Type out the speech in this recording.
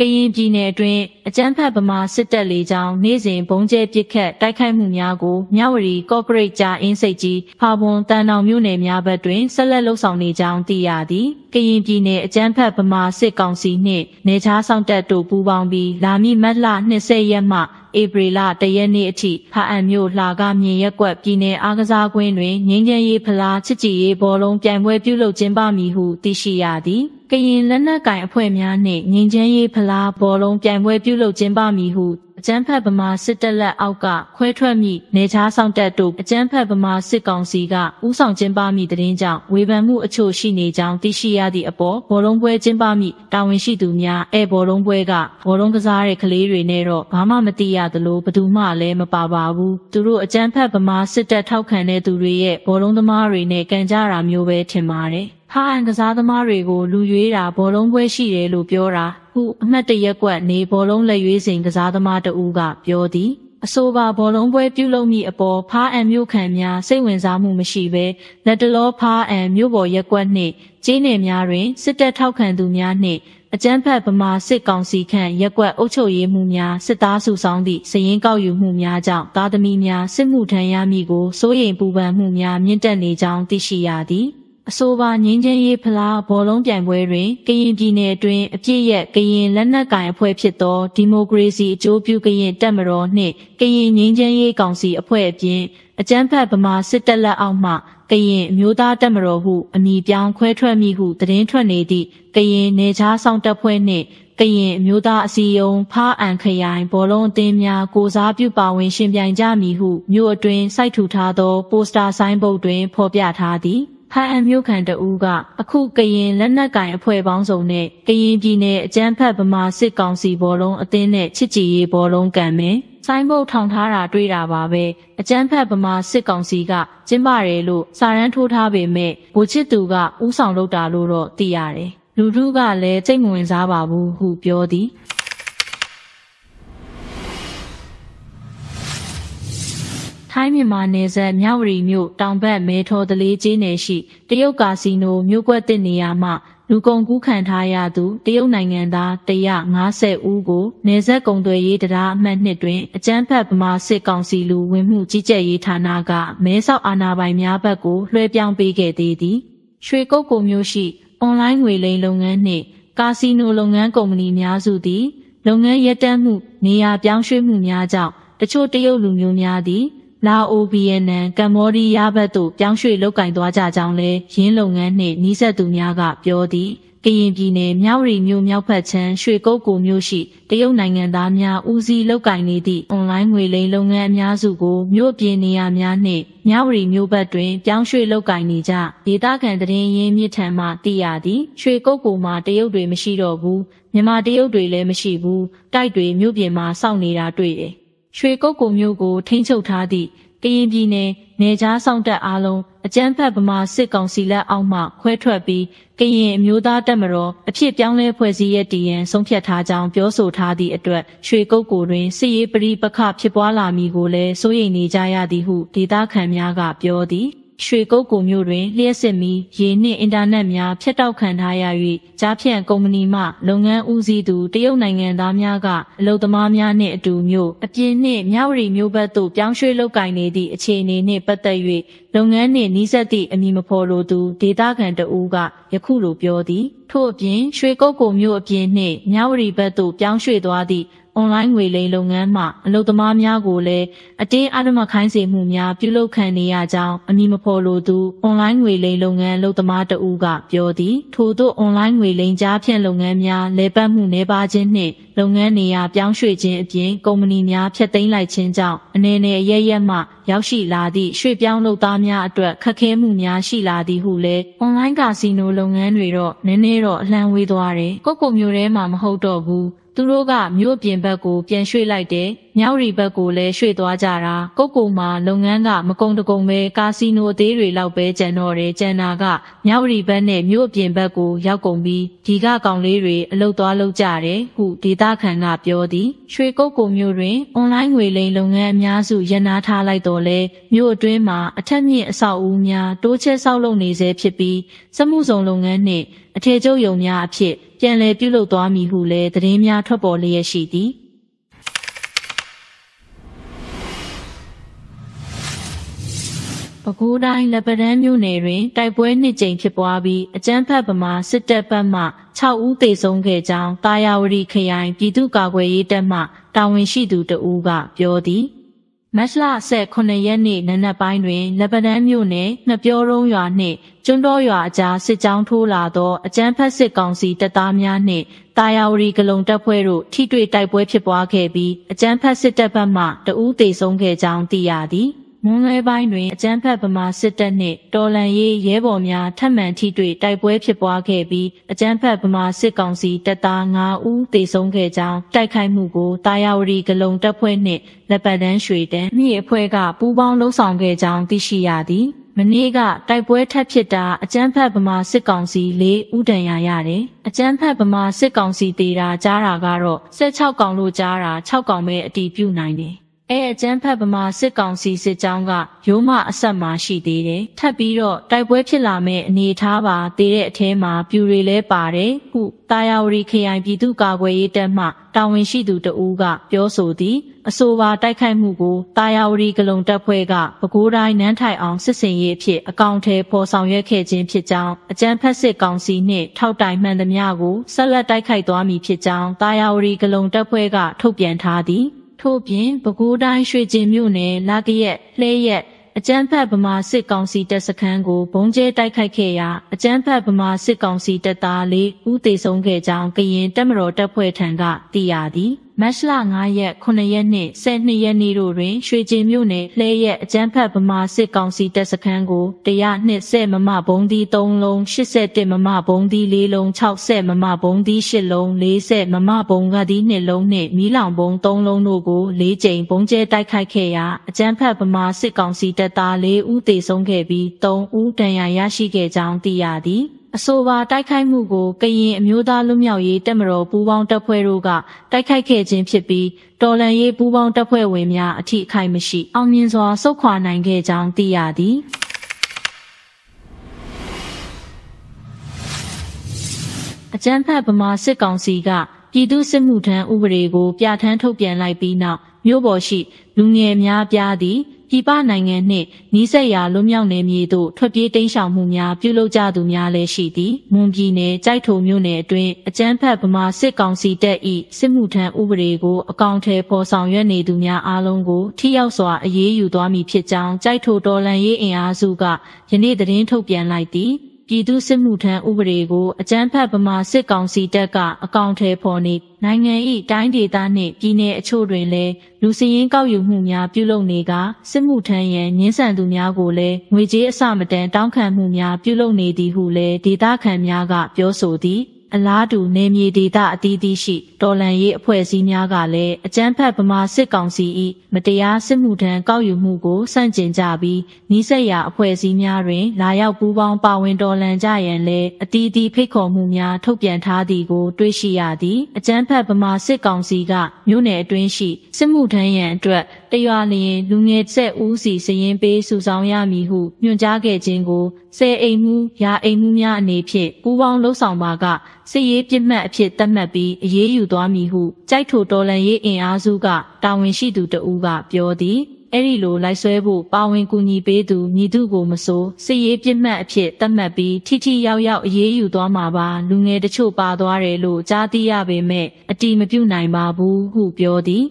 ကရင်ပြည်နယ်အတွင်းအကြမ်းဖက်ဗမာစစ်တပ်လေကြောင်းနေ့စဉ်ဘုံကျဲပစ်ခတ်တိုက်ခိုက်မှုများကိုမြဝတီကော့ပိုရိတ်ကြာအင်းစိတ်ကြီးဖာပွန်တန်တောင်မြို့နယ်များဘက်တွင်ဆက်လက်လှုပ်ဆောင်နေကြောင်းသိရသည်ကရင်ပြည်နယ်အကြမ်းဖက်ဗမာစစ်ကောင်စီနှင့်နေချားဆောင်တပ်တို့ပူးပေါင်းပြီးလာမည့်မတ်လ20ရက်မှဧပြီလတရက်နေ့အထိဖာအံမြို့လှကမြင်ရက်ကွက်ပြည်နယ်အားကစားကွင်းတွင်ငင်းချမ်းရေးဖလားချစ်ကြည်ရေးဘောလုံးပြိုင်ပွဲပြုလုပ်ကျင်းပမည်ဟုသိရှိရသည် ကရင်လက်နက်ကင်အဖွဲ့များနှင့်ငင်းချမ်းရေးဖလားဘောလုံးပြိုင်ပွဲပြုလုပ်ကျင်းပမည်ဟု အကြမ်းဖက်ဗမာစစ်တပ်လက်အောက်ကခွဲထွက်မိနေချားဆောင်တပ်တို့အကြမ်းဖက်ဗမာစစ်ကောင်စီကဥဆောင်ကျင်းပမိတဲ့တင်ကြောင့်ဝေဖန်မှုအချို့ရှိနေကြောင်းသိရှိရသည့်အပေါ်ဘောလုံးပွဲကျင်းပမိတာဝန်ရှိသူများအဲဘောလုံးပွဲကဘောလုံးကစားတဲ့ကလေးတွေနဲ့တော့ဘာမှမသိရသလိုဘသူမှလည်းမပါပါဘူးသူတို့အကြမ်းဖက်ဗမာစစ်တပ်ထောက်ခံတဲ့သူတွေရဲ့ဘောလုံးသမားတွေနဲ့ကန်ကြတာမျိုးပဲထင်ပါတယ်ဟာအန်ကစားသမားတွေကိုလူရွေးတာဘောလုံးပွဲရှိတယ်လို့ပြောတာခုအမှတ်တရက်ကွက်နေဘောလုံးလက်ရွေးစဉ်ကစားသမားတဦးကပြောသည်အဆိုပါဘောလုံးပွဲပြုလုပ်မိအပေါ်ဖားအံမြို့ခံများစိတ်ဝင်စားမှုမရှိဘဲလက်တလောဖားအံမြို့ပေါ်ရက်ကွက်နှင့်ကျင်းနယ်များတွင်စစ်တပ်ထောက်ခံသူများနှင့်အကြမ်းဖက်ဗမာစစ်ကောင်စီခန့်ရက်ကွက်အုပ်ချုပ်ရေးမှုများစစ်သားစုဆောင်သည့်စရင်ကောက်ယူမှုများကြောင့်သားသမီးများစစ်မှုထမ်းရမည်ကိုစိုးရိမ်ပူပန်မှုများမြင့်တက်နေကြောင်းသိရှိရသည် အဆိုပါငင်းချင်းရေးဖလားဘောလုံးပြိုင်ပွဲတွင်ကရင်ပြည်နယ်အတွင်းအပြည့်ရကရင်လက်နက်ကင်အဖွဲ့ဖြစ်သောဒီမိုကရေစီအကျိုးပြုကရင်တပ်မတော်နှင့်ကရင်ငင်းချင်းရေးကောင်စီအဖွဲ့အပြင်အကြမ်းဖက်ဗမာစစ်တပ်လက်အောက်မှကရင်အမျိုးသားတပ်မတော်ဟုအမည်ပြောင်းခွဲထွက်မိဟုသတင်းထွက်နေသည့်ကရင်နေချားဆောင်တပ်ဖွဲ့နှင့်ကရင်အမျိုးသားအစည်းအရုံးဖားအံခရိုင်ဘောလုံးအသင်းများကိုစားပြုပါဝင်ရှင်ပြိုင်ကြမည်ဟုမြို့အတွင်းစိုက်ထူထားသောပိုစတာဆိုင်းဘုတ်တွင်ဖော်ပြထားသည် ဖန်အံမြို့ခံတဦးကအခုကရင်လက်နက်ကင်အဖွဲ့ပေါင်းစုံနဲ့ကရင်ပြည်နယ်အကြမ်းဖက်ဗမာစစ်ကောင်စီဘောလုံးအသင်းနဲ့ချစ်ကြည်ရေးဘောလုံးကံမယ်ဆိုင်းဘုတ်ထောင်ထားတာတွေ့တာပါပဲအကြမ်းဖက်ဗမာစစ်ကောင်စီကကျင်းပတယ်လို့စာရန်ထိုးထားပေမဲ့ဗိုလ်ချစ်သူကဥဆောင်လုပ်တာလို့တော့သိရတယ်လူထုကလည်းစိတ်မဝင်စားပါဘူးဟုပြောသည် ထိုင်းမြန်မာနယ်စပ်မြဝတီမြို့တောင်ဘက်မဲထော်တလေးကျေးနယ်ရှိတရုတ်ကာစီနိုမြို့ကွက်တစ်နေရာမှာလူကုန်ကူးခံထားရသူတရုတ်နိုင်ငံသား150ဦးကိုနယ်စပ်ကုံသွယ်ရေးတရားအမှတ်နှစ်တွင်အကြမ်းဖက်ဗမာစစ်ကောင်စီလူဝင်မှုကြီးကြပ်ရေးဌာနကမဲဆောက်အာဏာပိုင်များဘက်ကိုလွှဲပြောင်းပေးခဲ့သေးသည်ရွှေကုတ်ကိုမျိုးရှိအွန်လိုင်းငွေလိမ်လုပ်ငန်းနှင့်ကာစီနိုလုပ်ငန်းကုမ္ပဏီများစုသည် လုပ်ငန်းရပ်တန့်မှုနေရာပြောင်းရွှေ့မှုများကြောင့်တချို့တရုတ်လူမျိုးများသည် လာအိုဗီယက်နမ်ကမ္ဘောဒီးယားဘက်သို့ပြောင်းရွှေ့လောက်ကင်သွားကြကြောင်းလည်းရင်းလုပ်ငန်းနှင့်နှီးဆက်သူများကပြောသည်ကရင်ပြည်နယ်မြဝတီမြို့မြောက်ဘက်ခြမ်းရွှေကုတ်ကိုမြို့ရှိတရုတ်နိုင်ငံသားများဦးစီးလောက်ကင်နေသည့်အွန်လိုင်းငွေလိမ်လုပ်ငန်းအများစုကိုမြို့ပြည်နေရာများနှင့်မြဝတီမြို့ဘက်တွင်ပြောင်းရွှေ့လောက်ကင်နေကြဒေသခံတရင်ရင်းမြစ်ထံမှသိရသည်ရွှေကုတ်ကိုမှာတရုတ်တွေမရှိတော့ဘူးမြန်မာတရုတ်တွေလည်းမရှိဘူးတိုက်တွေမြို့ပြင်မှာစောင့်နေတာတွေ့တယ် ရွှေကုတ်ကိုမြို့ကိုထိန်းချုပ်ထားသည့်ကရင်ပြည်နယ်နေကြားဆောင်တက်အားလုံးအကြမ်းဖက်ဗမာစစ်ကောင်စီလက်အောက်မှခွဲထွက်ပြီးကရင်အမျိုးသားတပ်မတော်အဖြစ်ပြောင်းလဲဖွဲ့စည်းရတည်ရန်ဆုံးဖြတ်ထားကြောင်းပြောဆိုထားသည့်အတွက်ရွှေကုတ်ကိုတွင်စစ်ရေးပရိပခဖြစ်ပွားလာမည်ကိုလည်းစိုးရိမ်နေကြရသည်ဟုဒေသခံများကပြောသည် ရွှေကုတ်ကိုမြို့တွင်လျှက်စစ်မီရေနှင့်အင်တာနက်များဖျက်တောက်ခံထားရ၍ကြားဖြန့်ကုမ္ပဏီမှလုပ်ငန်းဦးစီးသူတရုတ်နိုင်ငံသားများကအလုပ်သမားများနှင့်အတူမြို့အပြင်နှင့်မြဝတီမြို့ဘက်သို့ပြောင်းရွှေ့လုပ်ကိုင်နေသည့်အခြေအနေနှင့်ပတ်သက်၍လုပ်ငန်းနှင့်နှီးစပ်သည့်အမည်မဖော်လိုသူဒေတာကန်တဦးကယခုလိုပြောသည် ထို့အပြင်ရွှေကုတ်ကိုမြို့အပြင်နှင့်မြဝတီဘက်သို့ပြောင်းရွှေ့သွားသည့်အွန်လိုင်းငွေလိမ်လုပ်ငန်းမှအလုပ်သမားများကိုလည်းအတင်းအဓမ္မခိုင်းစေမှုများပြုလုပ်ခံနေရကြောင်းအမည်မဖော်လိုသူအွန်လိုင်းငွေလိမ်လုပ်ငန်းလုပ်သမားတဦးကပြောသည် ထို့သောအွန်လိုင်းငွေလိမ်ကြားဖြန့်လုပ်ငန်းများလဲပတ်မှုနှဲပါခြင်းနှင့်လုပ်ငန်းနေရာပြောင်းရွှေ့ခြင်းအပြင်ကုမ္ပဏီများဖျက်သိမ်းလိုက်ခြင်းကြောင့်အနေနဲ့ရရမှ ရောက်ရှိလာသည့်ရွှေ့ပြောင်းလုပ်သားများအတွက်ခက်ခဲမှုများရှိလာသည်ဟုလည်းအွန်လိုင်းကာစီနိုလုပ်ငန်းတွေတော့နည်းနည်းတော့အလှမ်းဝေးသွားတယ်။ကိုကိုမျိုးထဲမှာမဟုတ်တော့ဘူးသူတို့ကမြို့ပြင်ဘက်ကိုပြန်ရွှေ့လိုက်တယ် မြောက်ရီဘက်ကိုလည်းရွှေ့သွားကြတာကုတ်ကူမှာလုပ်ငန်းကမကုံတကုံပဲကာစီနိုအသေးတွေလောက်ပဲကျန်တော့တယ်ကျန်တာကမြောက်ရီဘက်နဲ့မြို့အပြင်ဘက်ကိုရောက်ကုန်ပြီးဒီကကောင်လေးတွေအလုတ်သွားလုပ်ကြတယ်ဟုဒေတာခန်ကပြောသည်ရွှေကုတ်ကူမြို့တွင်အွန်လိုင်းငွေလိမ်လုပ်ငန်းအများစုရန်နာထားလိုက်တော့လဲမြို့အတွင်းမှာအထက်မြင့်အဆောက်အဦများတိုးချဲ့ဆောက်လုပ်နေဆဲဖြစ်ပြီးစမှုဆောင်လုပ်ငန်းနှင့်အထည်ချုပ်ရုံများအဖြစ်ပြန်လည်ပြုလုပ်သွားမည်ဟုလည်းသတင်းများထွက်ပေါ်လျက်ရှိသည် ပဲခူးတိုင်းလက်ပတန်းမြို့နယ်တွင်တိုက်ပွဲနှစ်ကြိမ်ဖြစ်ပွားပြီးအကြမ်းဖက်ဗမာစစ်တပ်ဘက်မှ6ဦးသေဆုံးခဲ့ကြောင်းတာယာဝတီခရိုင်ပြည်သူ့ကာကွယ်ရေးတပ်မှတာဝန်ရှိသူတဦးကပြောသည်မတ်လ18ရက်နေ့နနက်ပိုင်းတွင်လက်ပတန်းမြို့နယ်နှစ်ပြော ရုံးရွာနှင့်ကျွန်းတော်ရွာအကြားစစ်ကြောင်းထိုးလာသောအကြမ်းဖက်စစ်ကောင်စီတပ်သားများနှင့်တာယာဝတီကလုံတပ်ဖွဲ့တို့ထိတွေ့တိုက်ပွဲဖြစ်ပွားခဲ့ပြီးအကြမ်းဖက်စစ်တပ်ဘက်မှတဦးသေဆုံးခဲ့ကြောင်းသိရသည်။ မွန်းလွဲပိုင်းတွင်အကြမ်းဖက်ဗမာစစ်တပ်နှင့်တော်လန်ရေးရဲဘော်များထပ်မံထိတွေ့တိုက်ပွဲဖြစ်ပွားခဲ့ပြီးအကြမ်းဖက်ဗမာစစ်ကောင်စီတပ်သား9ဦးသေဆုံးခဲ့ကြောင်းတိုက်ခိုက်မှုကိုတာယာဝတီကလုံတပ်ဖွဲ့နှင့်လက်ပတ်တန်းရွှေတန်းမြေအဖွဲ့ကပူးပေါင်းလှုပ်ဆောင်ခဲ့ကြောင်းသိရှိရသည်မနေ့ကတိုက်ပွဲထပ်ဖြစ်တာအကြမ်းဖက်ဗမာစစ်ကောင်စီ၄ဦးတန်ရာရတယ်။အကြမ်းဖက်ဗမာစစ်ကောင်စီတေတာကြားတာကတော့16កောင်လို့ကြားတာ6កောင်ပဲအတီးပြုတ်နိုင်တယ်။ အဲအကျန်းဖက်ဗမာစစ်ကောင်စီစစ်ကြောင်းကရိုးမအဆက်မှာရှိသေးတယ်။ထပ်ပြီးတော့တိုက်ပွဲဖြစ်လာမဲ့အနေထားပါတည်တဲ့အထဲမှာပြူတွေလဲပါတယ်ဟုတာယာဝတီခရိုင်ပြည်သူ့ကာကွယ်ရေးတပ်မှတာဝန်ရှိသူတဦးကပြောဆိုသည်အဆိုပါတိုက်ခိုက်မှုကိုတာယာဝတီကလုံတပ်ဖွဲ့ကပဲခူးတိုင်းနန်းထိုင်အောင်စစ်စင်ရေးအဖြစ်အကောင့်ထဲပေါ်ဆောင်ရွက်ခဲ့ခြင်းဖြစ်ကြောင်းအကြံဖက်စစ်ကောင်စီနှင့်ထောက်တိုင်မှန်သမျှကိုဆက်လက်တိုက်ခိုက်သွားမည်ဖြစ်ကြောင်းတာယာဝတီကလုံတပ်ဖွဲ့ကထုတ်ပြန်ထားသည် ထို့ပြင်ပဲခူးတိုင်းရွှေကျင်မြို့နယ်လာကရက်လှဲရက်အကျန်းဖက်ဗမာစစ်ကောင်စီတပ်စခန်းကိုဘုံကျဲတိုက်ခိုက်ခဲ့ရာအကျန်းဖက်ဗမာစစ်ကောင်စီတပ်သားလေးဦးသေဆုံးခဲ့ကြောင်းကရင်တပ်မတော်တပ်ဖွဲ့ထံကသိရသည်။ မတ်လ9ရက်9ရက်နှင့်12ရက်နေ့တို့တွင်ရွှေကျင်မြို့နယ်လှဲရက်အကျန်းဖတ်ဗမာစစ်ကောင်စီတပ်စခန်းကို120မမဘုံဒီ3လုံး81မမဘုံဒီ4လုံး60မမဘုံဒီ8လုံး40မမဘုံကဒီ2လုံးနှင့်မီးလောင်ဘုံ3လုံးတို့ကို၄ကြိမ်ဘုံကျဲတိုက်ခိုက်ခဲ့ရာအကျန်းဖတ်ဗမာစစ်ကောင်စီတပ်သား4ဦးသေဆုံးခဲ့ပြီး3ဦးဒဏ်ရာရရှိခဲ့ကြောင်းသိရသည် အဆိုပါတိုက်ခိုက်မှုကိုကရင်အမျိုးသားလူမျိုးရေးတပ်မတော်ပူးပေါင်းတပ်ဖွဲ့တို့ကတိုက်ခိုက်ခဲ့ခြင်းဖြစ်ပြီးတော်လန်ရေးပူးပေါင်းတပ်ဖွဲ့ဝင်များအထိအခိုက်မရှိအောင်မြင်စွာဆုတ်ခွာနိုင်ခဲ့ကြောင်းသိရသည်အကြမ်းဖက်ဗမာစစ်ကောင်စီကပြည်သူစစ်မှုထမ်းဥပဒေကိုပြဋ္ဌာန်းထုတ်ပြန်လိုက်ပြီးနောက်မြို့ပေါ်ရှိလူငယ်များပြားသည့် ပြည်ပနိုင်ငံနှင့်နီးစပ်ရာလွမြောက်နယ်မြေသို့ထွက်ပြေးတိမ်းရှောင်မှုများပြုလုပ်ကြသူများလည်းရှိသည်မွန်ပြည်နယ်ကြိုက်ထုံမြို့နယ်အတွင်းအကြမ်းဖက်ဗမာစစ်ကောင်စီတပ်၏စစ်မှုထမ်းဥပဒေကိုအကောင့်ထဲပေါ်ဆောင်ရွက်နေသူများအားလုံးကိုထိရောက်စွာအရေးယူသွားမည်ဖြစ်ကြောင်းကြိုက်ထုတော်လန်ရေးအင်အားစုကယနေ့သတင်းထုတ်ပြန်လိုက်သည် ပြည်သူစစ်မှုထမ်းဥပဒေကိုအကြမ်းဖက်ဗမာစစ်ကောင်စီတပ်ကအကောင့်ထဲပေါ်နေနိုင်ငံ၏တိုင်းဒေသနှင့်ပြည်내အချို့တွင်လည်းလူစည်ရင်းကောက်ယူမှုများပြုလုပ်နေကစစ်မှုထမ်းရန်ညှင်းဆန်သူများကိုလည်းငွေကြေးအစမတန်တောင်းခံမှုများပြုလုပ်နေသည်ဟုလည်းဒေသခံများကပြောဆိုသည် အလားတူနေမြေဒေသအသီးသီးရှိတော်လန်ရေးအဖွဲ့အစည်းများကလည်းအကြမ်းဖက်ဗမာစစ်ကောင်စီ၏မတရားစစ်မှုထမ်းကောက်ယူမှုကိုစန့်ကျင်ကြပြီးနီးစပ်ရာအဖွဲ့အစည်းများတွင် လာရောက်ပူးပေါင်းပါဝင်တော်လှန်ကြရန်လည်းအသီးသီးဖိတ်ခေါ်မှုများထုတ်ပြန်ထားသည်ကိုတွေ့ရှိရသည်အကြမ်းဖက်ဗမာစစ်ကောင်စီကမြို့နယ်အတွင်းရှိစစ်မှုထမ်းရန်အတွက်တရွာလျင်လူငယ်ဆက်ဦးစီစရင်ပေးစုဆောင်ရမည်ဟုညွှန်ကြားခဲ့ခြင်းကိုဆယ်အိမ်မှုရာအိမ်မှုများအနေဖြင့်ပူးပေါင်းလှုပ်ဆောင်ပါက စစ်ရေးပြစ်မှတ်အဖြစ်သတ်မှတ်ပြီးအရေးယူသွားမည်ဟုကြိုက်ထိုတော်လန်ရေးအင်အားစုကတာဝန်ရှိသူတဦးကပြောသည်အဲ့ဒီလိုလိုက်ဆွဲဖို့ပါဝင်ကူညီပေးသူမြည်သူကိုမဆိုစစ်ရေးပြစ်မှတ်အဖြစ်သတ်မှတ်ပြီးထိထိရောက်ရောက်အရေးယူသွားမှာပါလူငယ်တချို့ပါသွားတယ်လို့ကြားသိရပေမဲ့အတိမပြုတ်နိုင်ပါဘူးဟုပြောသည်